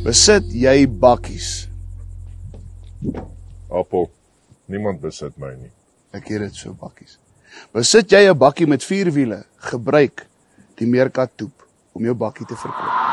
Besit jy bakkies? Appel. Niemand besit my nie. Ek het dit so bakkies. Besit jy 'n bakkie met vier wiele? Gebruik die meerkat toep om jou bakkie te verkoop.